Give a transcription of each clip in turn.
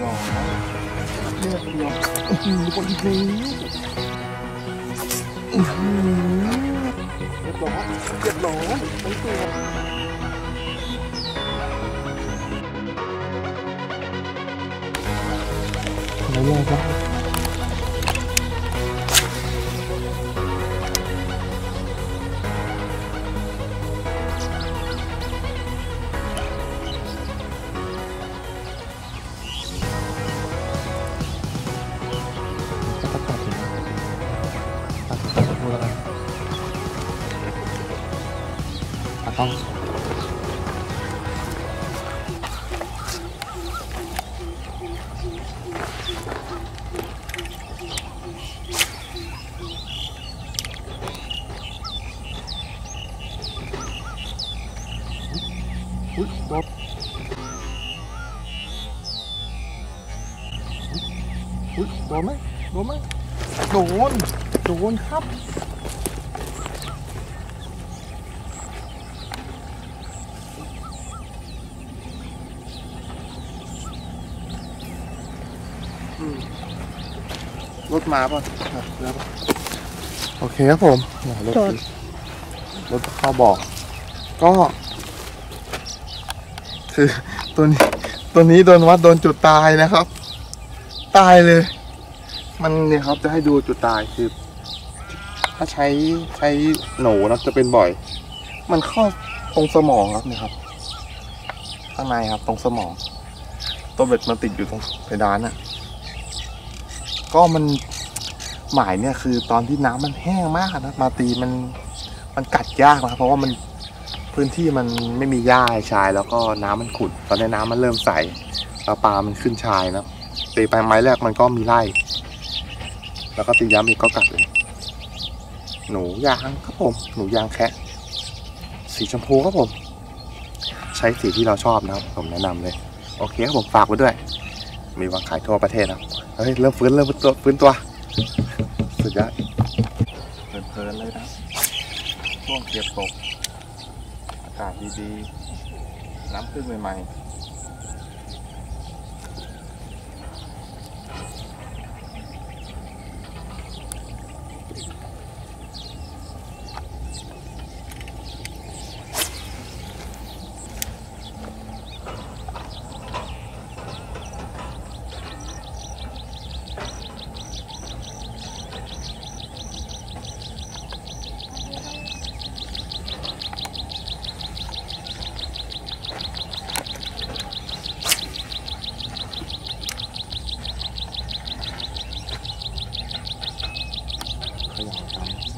ร้อเรียบร้อยอื้อหือคนนี้อื้อหือเรียบร้อยเรียบร้อยทั้งตัวไม่แย่ครับก็ ตัดต้องอุ้ยโดนอุ้ยโดนไหมโดนไหมโดน โดนครับ อืมรถ มาป่ะครับแล้วป่ะโอเคครับผมเนี่ยรถจอดรถเข้าบอก ก็ คือตัวนี้ตัวนี้โดนวัดโดนจุดตายนะครับ ตายเลย มันเนี่ยครับจะให้ดูจุดตายคือถ้าใช้ใช้หนูนะจะเป็นบ่อย มันเข้าตรงสมองครับเนี่ยครับข้างในครับ ตรงสมอง ตัวเบ็ดมันติดอยู่ตรงเพดานน่ะ ก็มัน หมายเนี่ยคือตอนที่น้ำมันแห้งมากนะมาตีมันมันกัดยากนะครับเพราะว่ามันพื้นที่มันไม่มีหญ้าให้ชาย แล้วก็น้ำมันขุ่นตอนนี้น้ำมันเริ่มใสแล้วปลามันขึ้นชายนะตีไปไม้แรกมันก็มีไล่แล้วก็ตีย้ำอีกก็กัดเลยหนูยางครับผมหนูยางแคะสีชมพูครับผม ใช้สีที่เราชอบนะครับผมแนะนำเลยโอเคครับผมฝากไว้ด้วย มีวางขายทั่วประเทศนะครับเฮ้ยเริ่มฟื้นเริ่มฟื้นตัวฟื้นตัว สุดยอดเพลินๆเลยนะช่วงเก็บตกอากาศดีๆ น้ำขึ้นใหม่ๆ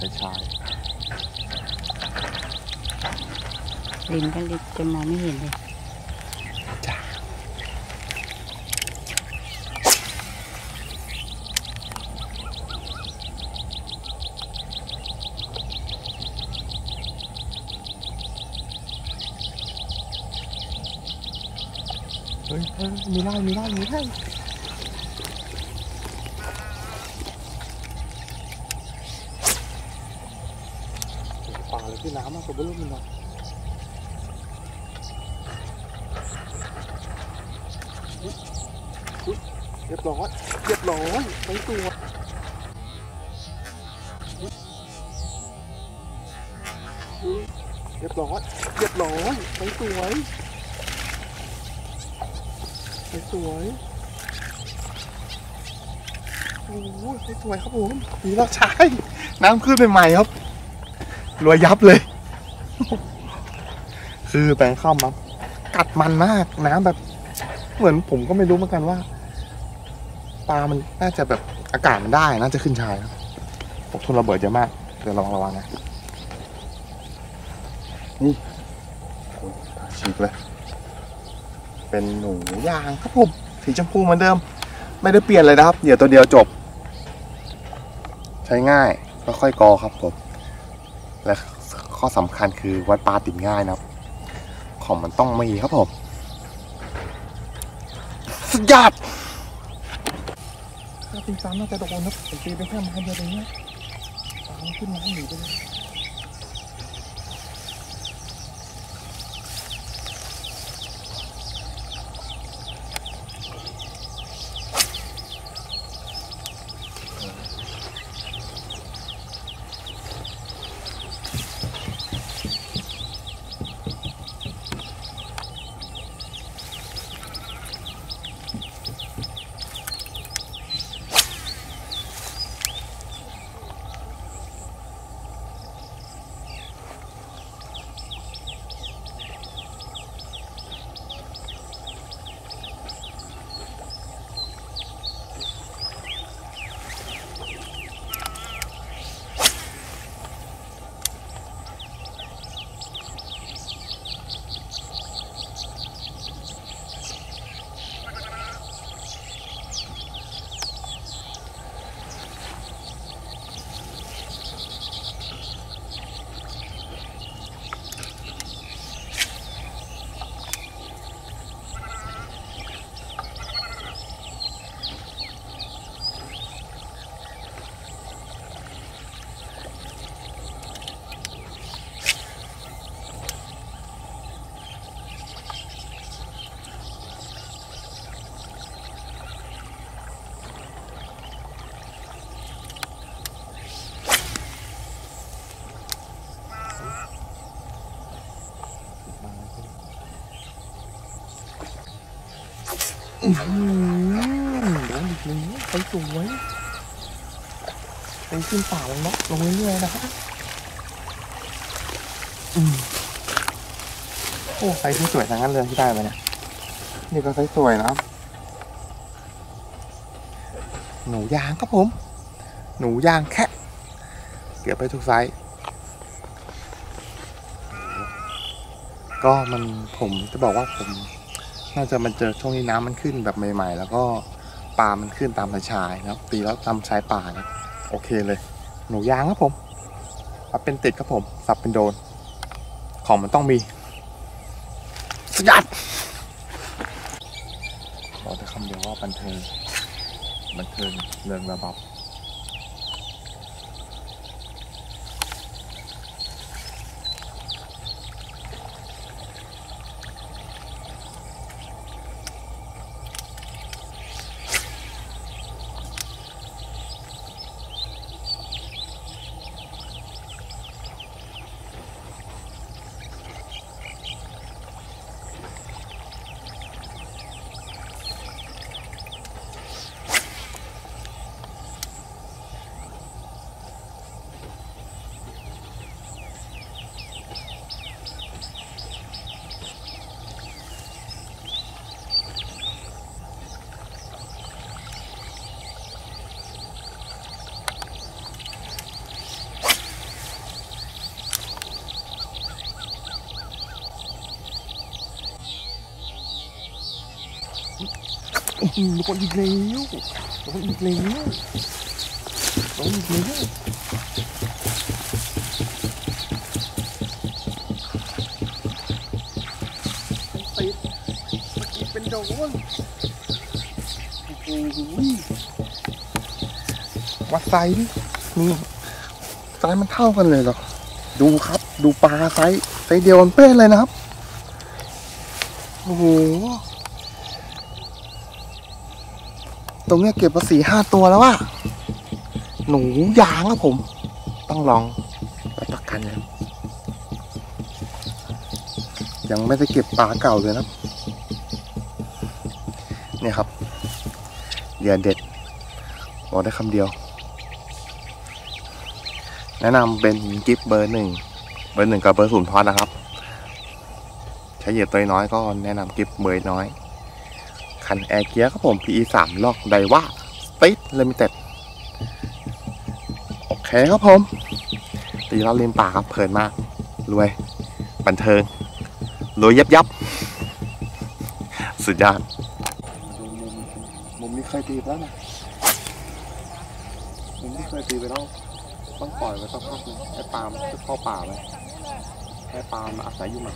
ายทำใช้ชายลิ้นก็ลิดจนมองไม่เห็นเลยเฮ้ยเฮ้ยมีไล่มีไล่มีไล่ ปลาเลยที่น้ำมากกว่าเบื้องมันนะเรียบร้อยเรียบร้อยทั้งตัวเรียบร้อยเรียบร้อยทั้งสวยไปสวยโอ้โหสวยครับผมดีแล้วใช่น้ำขึ้นใหม่ๆครับ รวยยับเลย คือแปลงข้าวมักัดมันมากน้ำแบบ เหมือนผมก็ไม่รู้เหมือนกันว่าปลามันน่าจะแบบอากาศมันได้น่าจะขึ้นชายครับผมทนระเบิดเยอะมากเดี๋ยวระวังระวังนะนี่โอ้ยฉีกเลย เป็นหนูยางครับผมสีชมพูเหมือนเดิม ไม่ได้เปลี่ยนเลยนะครับ เดี๋ยวตัวเดียวจบ ใช้ง่ายค่อยๆกอครับผม และข้อสำคัญคือวัดปลาติดง่ายนะครับ ของมันต้องมีครับผมสุดยอดถ้าตีซ้ำน่าจะโดนครับผมตีไปแค่ไม้เดียวเองเนี่ยขึ้นมาให้หนีไปเลย โดนอีกแล้วไปสวยไปขึ้นป่าลงเนาะลงเรื่อยๆนะครับอืมโอ้ไซส์ที่สวยทั้งนั้นเลยที่ได้มาเนี่ยนี่ก็ไซส์สวยนะหนูยางครับผม หนูยางแคระเก็บไปทุกไซส์ก็มันผมจะบอกว่าผม น่าจะมันเจอช่วงนี้น้ำมันขึ้นแบบใหม่ ๆ แล้วก็ปลามันขึ้นตามชายนะครับ ตีแล้วตามชายป่านะโอเคเลย หนูยางครับผมสับเป็นติดครับผม สับเป็นโดน ของมันต้องมีสยัดบอกแต่คำเดียวว่าบันเทิงบันเทิงเริงระบับ อืมโดนอีกแล้วโดนอีกแล้วโดนอีกแล้วติดสกิดเป็นโดนโอ้โหวัดไซส์ดินี่ไซส์มันเท่ากันเลยเหรอ ดูครับ ดูปลา size size เดียวกันเป๊ะเลยนะครับ โอ้โห ตรงนี้เก็บมาสี่ห้าตัวแล้วอะหนูยางอะผม ต้องลองปประกันเลยยังไม่ได้เก็บปลาเก่าเลยนะเนี่ยครับเหยื่อเด็ดบอกได้คำเดียว แนะนำเป็นกิฟเบอร์หนึ่งเบอร์หนึ่งกับเบอร์ศูนย์พอนะครับ ใช้เหยื่อตัวน้อยก็แนะนำกิฟเบอร์น้อย คันแอร์เกียร์ครับผม PE 3ล็อกไดว่าสติดเลมิเต็ดโอเคครับผม ตีเราเลียมป่าครับเพลินมาก รวย บันเทิง รวยยับยับ สุดยอดมุมมุมนี้เคยตีไปแล้วนะมุมนี้เคยตีไปแล้ว ต้องปล่อยไว้สักพักนึงให้ปลามันเข้าป่าไปให้ปลามาอาศัยอยู่มัน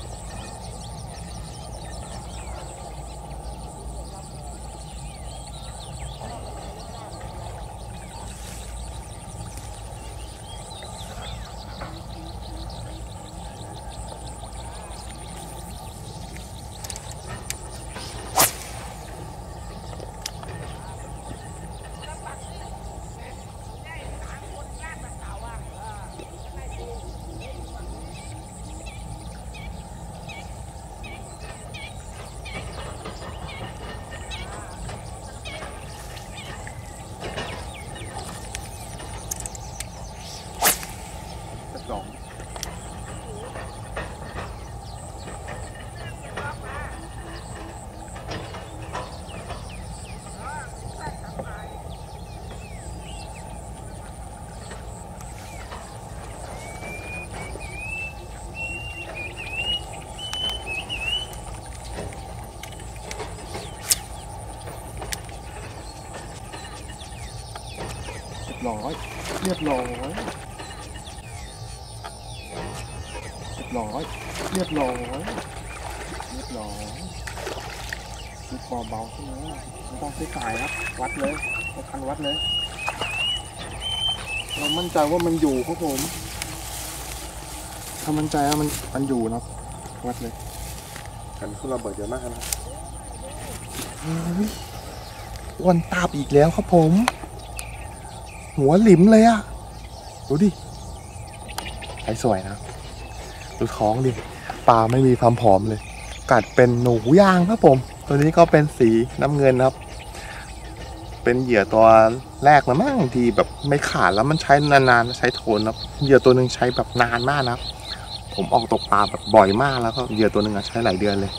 รียบร้อยเรียบร้อยเรียบร้อยเรียบร้อยเรียบร้อยลูกคอเบาใช่ไหมไม่ต้องใช้สายครับวัดเลยเอาคันวัดเลย เรามั่นใจว่ามันอยู่ครับผมถ้ามั่นใจว่ามันมันอยู่นะครับวัดเลยกันขึ้นระเบิดเยอะมากนะเฮ้ยอ้วนตาบอีกแล้วครับผม หัวหลิมเลยอะดูดิใสสวยนะ ดูท้องดิ ปลาไม่มีความผอมเลย กัดเป็นหนูย่างครับผม ตัวนี้ก็เป็นสีน้ำเงินครับ เป็นเหยื่อตัวแรกแล้วมั้งทีแบบไม่ขาดแล้วมันใช้นานๆใช้โทนครับ เหยื่อตัวหนึ่งใช้แบบนานมากนะครับ ผมออกตกปลาแบบบ่อยมากแล้วก็เหยื่อตัวหนึ่งใช้หลายเดือนเลย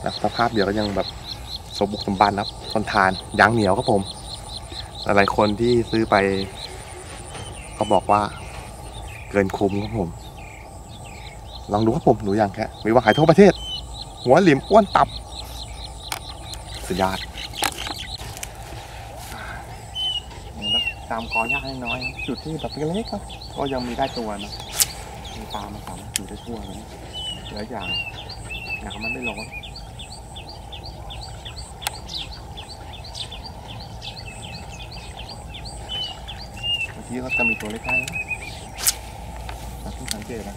แล้วสภาพเหยื่อก็ยังแบบสมบุกสมบันครับทนทานยางเหนียวครับผม หลายๆคนที่ซื้อไปก็บอกว่า เกินคุ้มครับผม ลองดูครับผมหนูอย่างแค่มีวางขายทั่วประเทศ หัวหลิมอ้วนตับ สุดยอดตามกอหญ้าน้อย จุดที่แบบเล็กๆก็ยังมีได้ตัวนะมีปลามาสามารถอยู่ได้ทั่วเลยหลายอย่างน้ำมันไม่ร้อน บางทีก็จะมีตัวเล็กๆนะเราต้องสังเกตนะ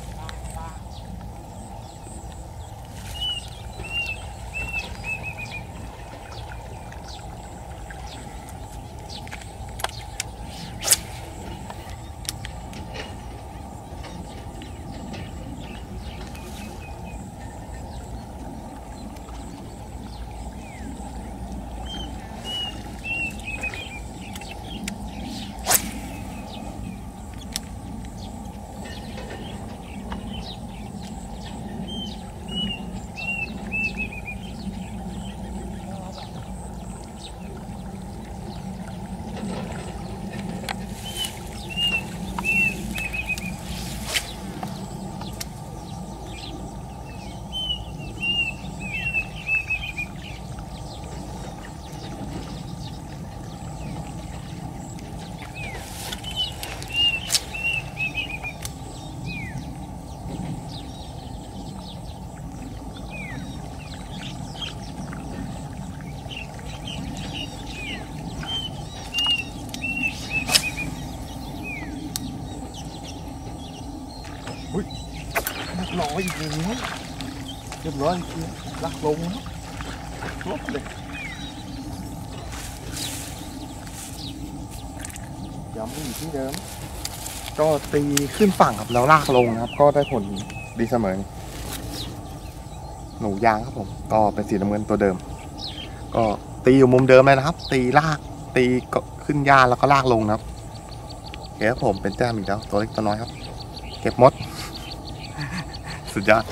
เรียบร้อยอีกแล้วเรียบร้อยลักลงลบเลยย้ำอยู่ที่เดิม ก็ตีขึ้นฝั่งครับแล้วลากลงนะครับ ก็ได้ผลดีเสมอ หนูยางครับผม ก็เป็นสีน้ำเงินตัวเดิม ก็ตีอยู่มุมเดิมเลยนะครับ ตีลาก ตีก็ขึ้นหญ้าแล้วก็ลากลงนะครับเคครับผมเป็นแต้มอีกแล้ว ตัวเล็กตัวน้อยครับ เก็บมด สุดยอด